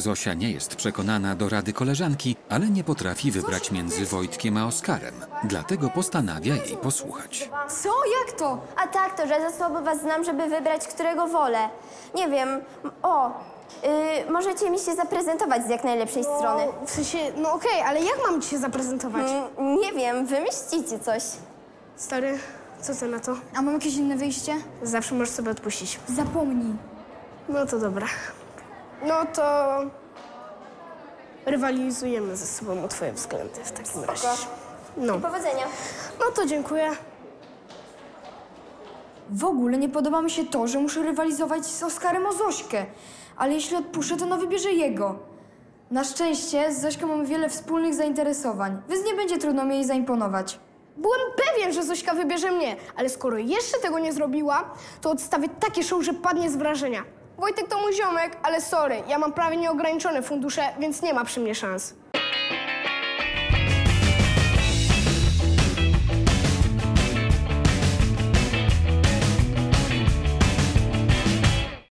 Zosia nie jest przekonana do rady koleżanki, ale nie potrafi wybrać między Wojtkiem a Oskarem. Dlatego postanawia jej posłuchać. Co? Jak to? A tak, to, że za słabo was znam, żeby wybrać, którego wolę. Nie wiem, o, y, możecie mi się zaprezentować z jak najlepszej strony. No, w sensie, no okej, ale jak mam ci się zaprezentować? Mm, nie wiem, wymyślicie coś. Stary, co ty na to? A mam jakieś inne wyjście? Zawsze możesz sobie odpuścić. Zapomnij. No to dobra. No to rywalizujemy ze sobą o twoje względy w takim razie. No, Powodzenia. no to dziękuję. W ogóle nie podoba mi się to, że muszę rywalizować z Oskarem o Zośkę. Ale jeśli odpuszczę, to no wybierze jego. Na szczęście z Zośką mamy wiele wspólnych zainteresowań, więc nie będzie trudno mi jej zaimponować. Byłem pewien, że Zośka wybierze mnie, ale skoro jeszcze tego nie zrobiła, to odstawię takie show, że padnie z wrażenia. Wojtek to mój ziomek, ale sorry, ja mam prawie nieograniczone fundusze, więc nie ma przy mnie szans.